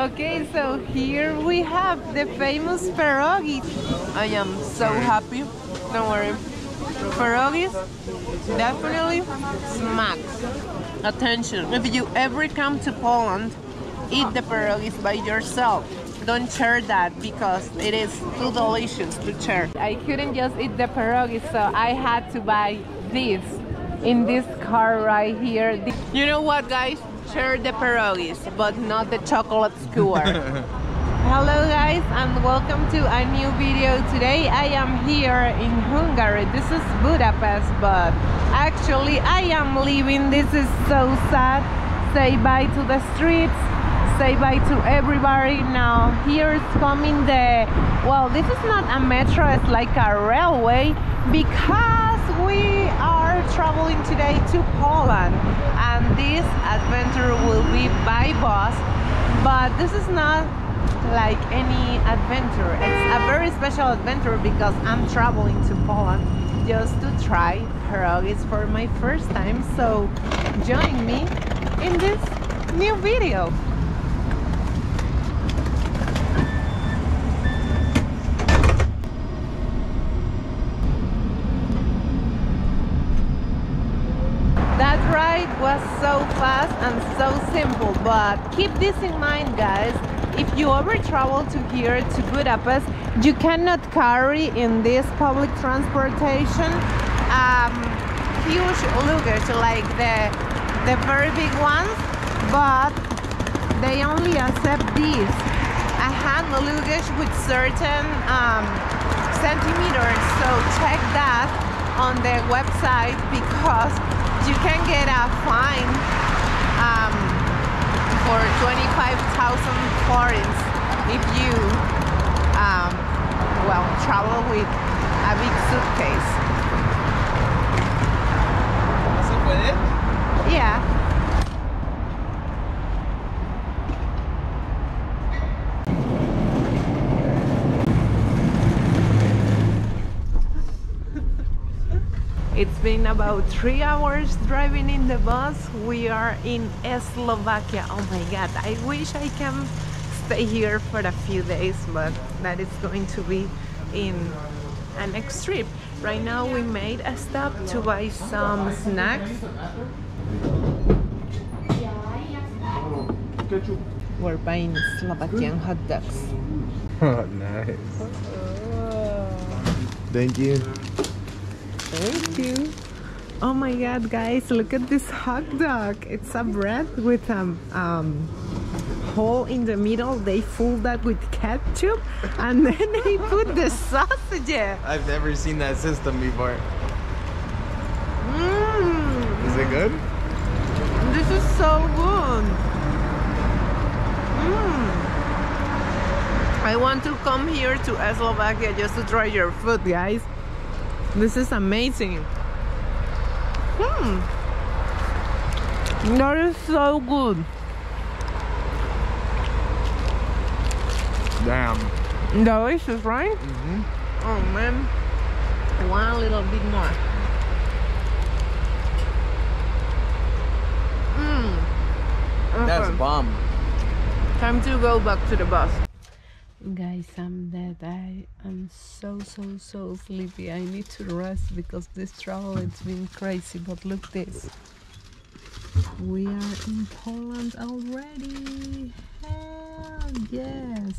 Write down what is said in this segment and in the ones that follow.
Okay, so here we have the famous pierogies. I am so happy. Don't worry. Pierogies definitely smacks. Attention, if you ever come to Poland, eat the pierogies by yourself. Don't share that because it is too delicious to share. I couldn't just eat the pierogies, so I had to buy this in this car right here. You know what, guys? Share the pierogies, but not the chocolate skewer. Hello guys and welcome to a new video. Today I am here in Hungary. This is Budapest, but actually I am leaving. This is so sad. Say bye to the streets. Say bye to everybody. Now here is coming the, well this is not a metro, it's like a railway because we are traveling today to Poland and this adventure will be by bus but this is not like any adventure. It's a very special adventure because I'm traveling to Poland just to try pierogies for my first time. So join me in this new video that ride was so fast and so but keep this in mind guys. If you ever travel to here to Budapest you cannot carry in this public transportation um, huge luggage like the the very big ones but they only accept these. A hand luggage with certain um, centimeters so check that on the website because you can get a fine um, for 25,000 forints if you um, well travel with a big suitcase ¿Se puede? yeah It's been about three hours driving in the bus. We are in Slovakia. Oh my god, I wish I can stay here for a few days, but that is going to be in a next trip. Right now we made a stop to buy some snacks. We're buying Slovakian hot dogs. Oh, nice. Thank you. Thank you. Oh my god, guys, look at this hot dog. It's a bread with a um, hole in the middle. They fill that with ketchup and then they put the sausage. I've never seen that system before. Mmm, Is it good? this is so good. Mmm. I want to come here to Slovakia just to try your food, guys. This is amazing. Hmm. That is so good. Damn. Delicious, right? Mm-hmm. Oh man. One little bit more. Mmm. That's bomb. Time to go back to the bus. Guys, I'm dead. I am so so so sleepy. I need to rest because this travel it's been crazy. But look this. We are in Poland already. Hell yes.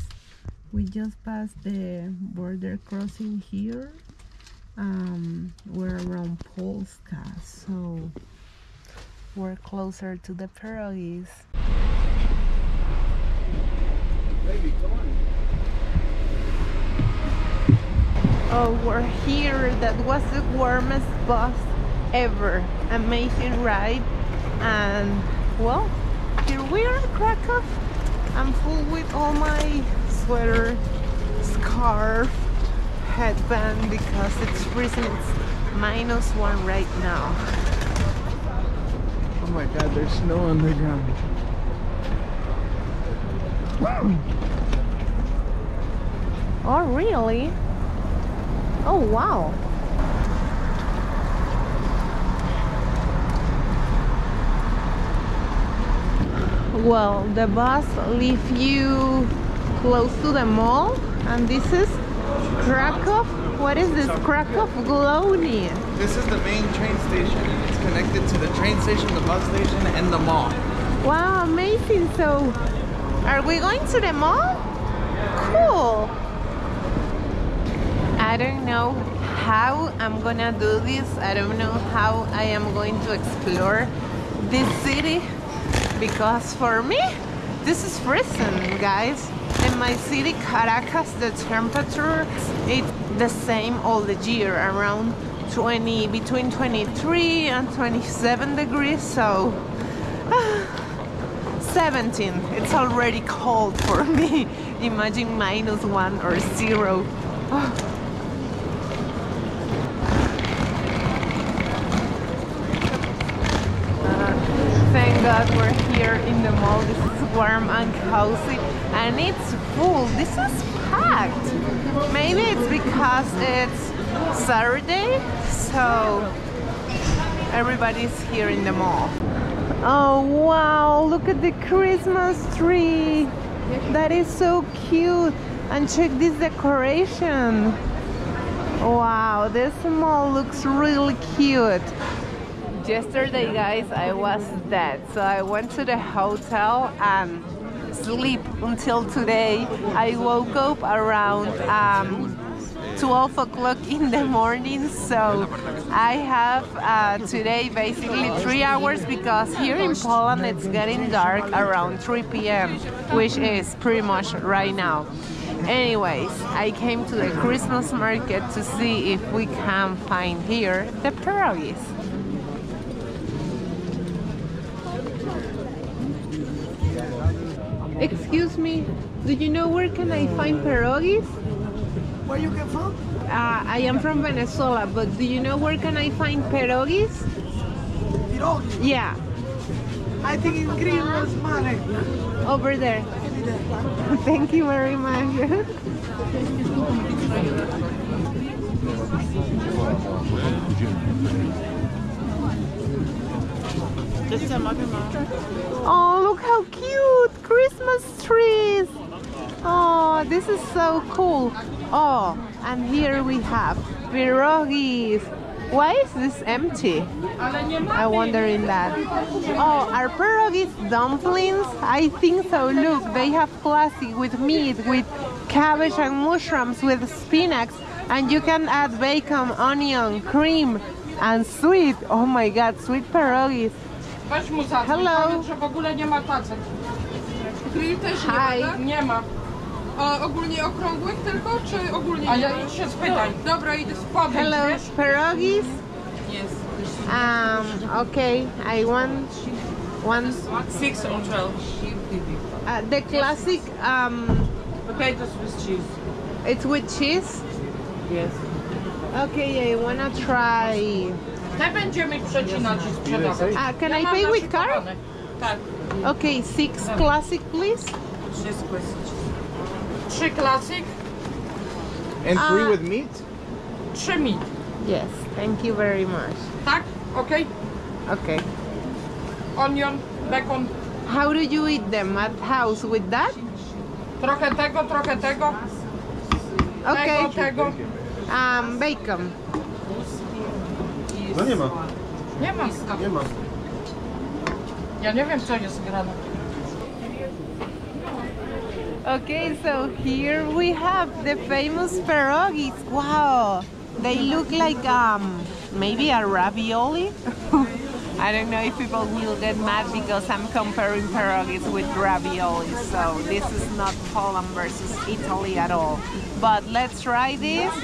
We just passed the border crossing here. Um, we're around Polska, so we're closer to the pierogies. Baby, come on. Oh, we're here. That was the warmest bus ever. Amazing ride. And well, here we are in Krakow. I'm full with all my sweater, scarf, headband because it's freezing. It's minus one right now. Oh my god, there's snow on the ground. Oh, really? Oh, wow. Well, the bus leaves you close to the mall, and this is Krakow. What is this? Krakow Glowny. This is the main train station and it's connected to the train station, the bus station, and the mall. Wow, amazing. So, are we going to the mall? Cool. I don't know how I'm gonna do this. I don't know how I am going to explore this city because for me, this is freezing, guys. In my city, Caracas, the temperature is the same all the year, around 20, between 23 and 27 degrees. So, 17. It's already cold for me. Imagine minus one or zero. Uh, God we're here in the mall. This is warm and cozy and it's full. This is packed. Maybe it's because it's Saturday, so everybody's here in the mall. Oh wow, look at the Christmas tree. That is so cute. And check this decoration. Wow, this mall looks really cute. Yesterday, guys, I was dead. So I went to the hotel and sleep until today. I woke up around um, 12 o'clock in the morning so I have uh, today basically three hours because here in Poland it's getting dark around 3 p.m. which is pretty much right now anyways I came to the Christmas market to see if we can find here the pierogies excuse me do you know where can I find pierogies Where you come from? Uh, I am from Venezuela, but do you know where can I find pierogies? Pierogi. Yeah, I think in green was money. over there. Thank you very much. oh, look how cute! Christmas trees! This is so cool. Oh, and here we have pierogies. Why is this empty? I wonder in that. Oh, are pierogies dumplings? I think so. Look, they have classic with meat, with cabbage and mushrooms, with spinach, and you can add bacon, onion, cream, and sweet. Oh my God, sweet pierogies. Weź mu zadzwoń, Hello. powiedz, że w ogóle nie ma tacek. Grill też nie Hi. A ogólnie okrągłych tylko, czy ogólnie A ja ma? idź się spytaj. Dobra, idę spod. Hello, pierogies. Jest. Um, okay, I want one. Six or twelve. Uh, the classic. Um, Potatoes with cheese. it's with cheese. Yes. Okay, I wanna try. Te będziemy przecinać i sprzedawać. Uh, can I pay with card? Tak. Okay, six classic, please. Wszystko jest. Trzy klasyk, And three with meat? trzy mit. Yes, thank you very much. Tak? Okej. Okay. Onion, bacon. How do you eat them at house with that? Trochę tego, trochę tego. Okay. Tego, tego. Um, bacon. No nie ma, Nie ma. nie ma. Ja nie wiem co jest grane. Okay, so here we have the famous pierogies. Wow, they look like um maybe a ravioli. I don't know if people will get mad because I'm comparing pierogies with ravioli. So this is not Poland versus Italy at all. But let's try this.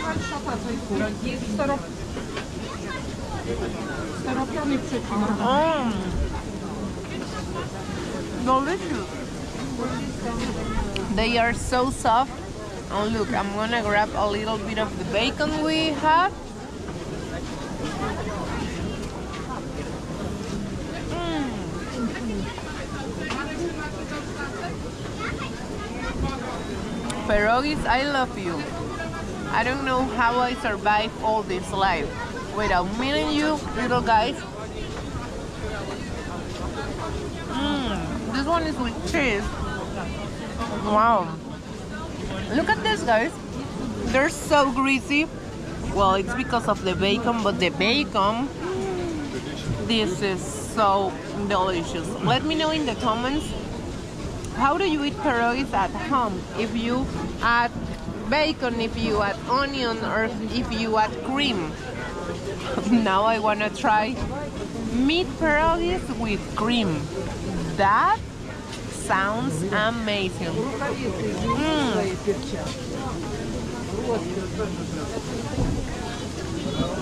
Mm. Delicious. They are so soft. Oh look, I'm gonna grab a little bit of the bacon we have. Mm. Pierogies, I love you. I don't know how I survived all this life without meeting you, little guys. Mmm, these one is with cheese. Wow. Look at this, guys. They're so greasy. Well, it's because of the bacon, but the bacon, this is so delicious. Let me know in the comments how do you eat pierogies at home? If you add bacon, if you add onion, or if you add cream. Now I want to try meat pierogies with cream. That sounds amazing. Mm.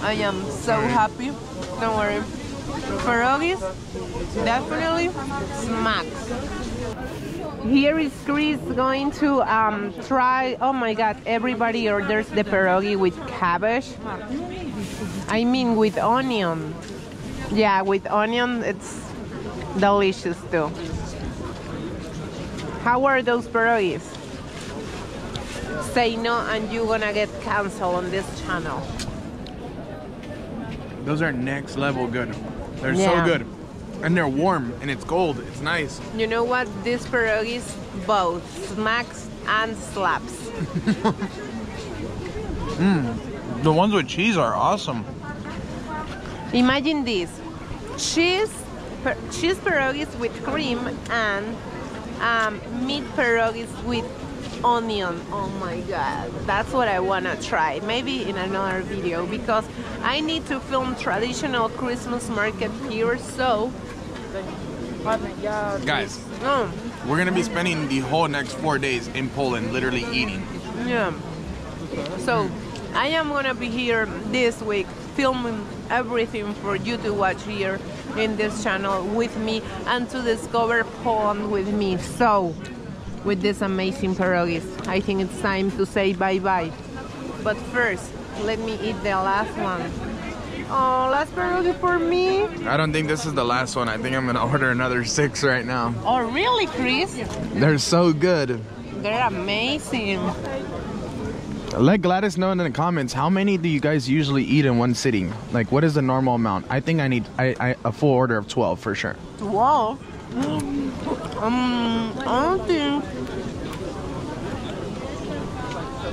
I am so happy. Don't worry. Pierogies definitely smacks. Here is Chris going to um, try. Oh my God! Everybody orders the pierogi with cabbage. I mean with onion. Yeah, with onion, it's delicious too. How are those pierogies? Say no and you're gonna get canceled on this channel. Those are next level good. They're Yeah. so good. And they're warm and it's cold. It's nice. You know what? These pierogies both smacks and slaps. Hmm. The ones with cheese are awesome. Imagine this: cheese, per, cheese pierogies with cream and um, meat pierogies with onion. Oh my god, that's what I wanna try. Maybe in another video because I need to film traditional Christmas market here. So, Guys, oh, we're gonna be spending the whole next four days in Poland literally eating. yeah. So, I am gonna be here this week filming everything for you to watch here in this channel with me and to discover Poland with me. So, with this amazing pierogies, I think it's time to say bye bye. But first, let me eat the last one. Oh, last pierogi for me. I don't think this is the last one. I think I'm gonna order another six right now. Oh, really, Chris? They're so good. They're amazing. Let Gladys know in the comments how many do you guys usually eat in one sitting? Like, what is the normal amount? I think I need I, I, a full order of 12 for sure. 12? Um, I don't think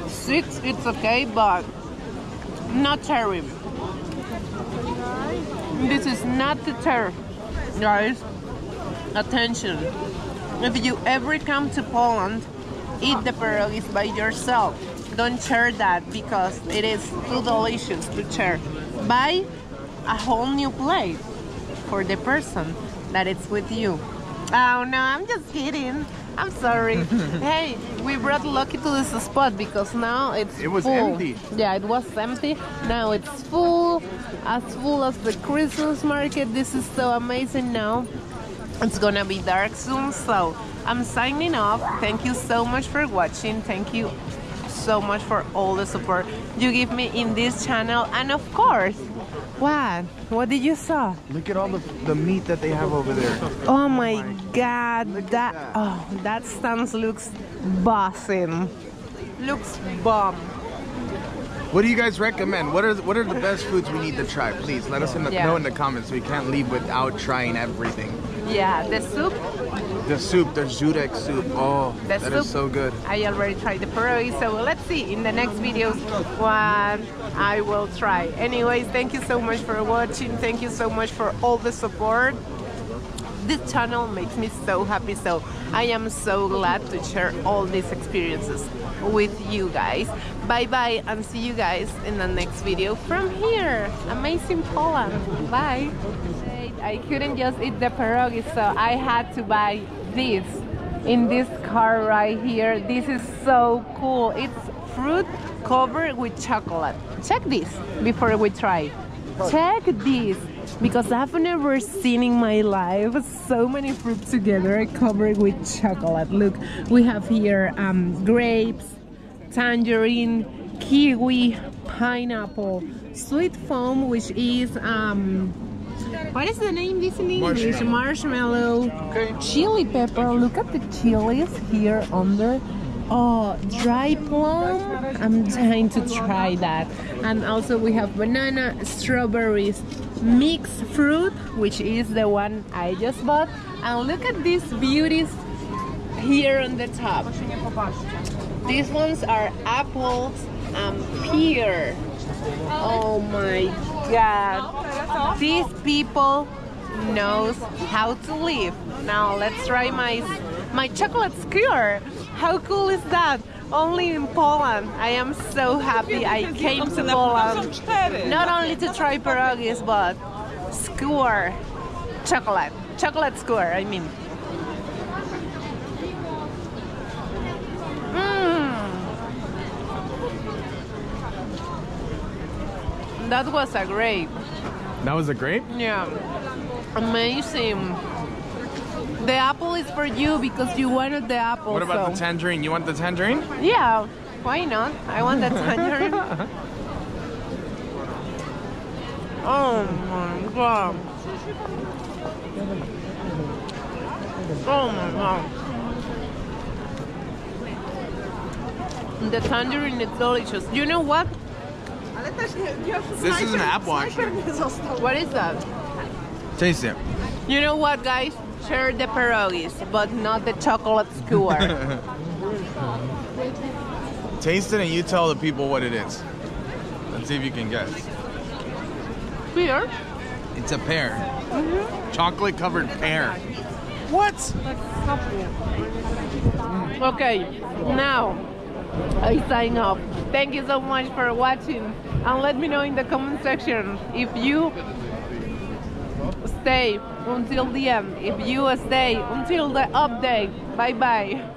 six. It's okay, but not terrible. This is not the terror, guys. Attention! If you ever come to Poland, eat the pierogies by yourself. Don't share that because it is too delicious to share. Buy a whole new plate for the person that it's with you. Oh no, I'm just kidding. I'm sorry. hey, we brought Lucky to this spot because now it's It was full. empty. Yeah, it was empty. Now it's full, as full as the Christmas market. This is so amazing now. It's gonna be dark soon, so I'm signing off. Thank you so much for watching. Thank you so much for all the support you give me in this channel. And of course, what? What did you saw? Look at all the, the meat that they have over there. Oh my god, that, oh that stance looks bossing. Looks bomb. What do you guys recommend? What are what are the best foods we need to try? Please let us in the, Yeah. know in the comments. We can't leave without trying everything. Yeah, the soup The soup, the Zurek soup. Oh, The that is soup. so good. I already tried the pierogi, so let's see in the next videos what I will try. Anyways, thank you so much for watching. Thank you so much for all the support. This channel makes me so happy, so I am so glad to share all these experiences with you guys. Bye bye, and see you guys in the next video from here. Amazing Poland. Bye. I couldn't just eat the pierogi, so I had to buy this in this car right here. This is so cool. It's fruit covered with chocolate. Check this before we try. Check this because I've never seen in my life so many fruits together covered with chocolate. Look, we have here um, grapes, tangerine, kiwi, pineapple, sweet foam, which is um, what is the name this in English? Marshmallow, chili pepper. Look at the chilies here under Oh, dry plum. I'm trying to try that. And also we have banana, strawberries, mixed fruit, which is the one I just bought. And look at these beauties here on the top. These ones are apples and pear. Oh my god. These people knows how to live. Now let's try my my chocolate skewer. How cool is that? Only in Poland. I am so happy I came to Poland. Not only to try pierogies, but skewer chocolate. Chocolate skewer, I mean. Mm. That was a grape. That was a grape? Yeah. Amazing. The apple is for you because you wanted the apple. What about so- the tangerine? You want the tangerine? Yeah, why not? I want the tangerine. oh my god. Oh my god. The tangerine is delicious. You know what? Ale też nie, nie This is an apple, actually. What is that? Taste it. You know what, guys? Share the pierogies, but not the chocolate skewer. Taste it and you tell the people what it is. Let's see if you can guess. Pear? It's a pear. Mm-hmm. Chocolate covered pear. What? Okay, now I sign off. Thank you so much for watching, and let me know in the comment section if you stay until the end, if you stay until the update. Bye bye.